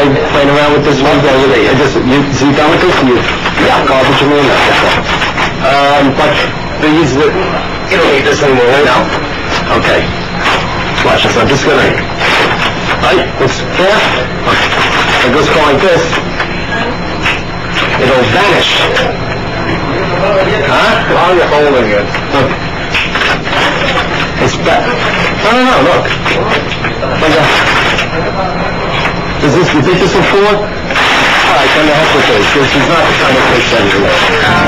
been playing around with this one? I just, you, so you done with this? You, yeah, garbage in there? Um, but these, uh, you don't need this anymore, right? No. Okay. Watch this, I'm just gonna, right, it's here. It goes go like this. It'll vanish. Huh? While you're holding it. Look. It's back. No, no, no, look. Like that. Is this, fall? All right, then the heck with this. This is not the kind of that you would